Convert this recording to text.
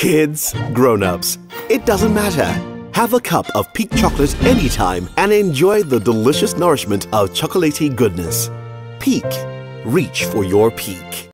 Kids, grown-ups, it doesn't matter. Have a cup of Peak chocolate anytime and enjoy the delicious nourishment of chocolaty goodness. Peak. Reach for your peak.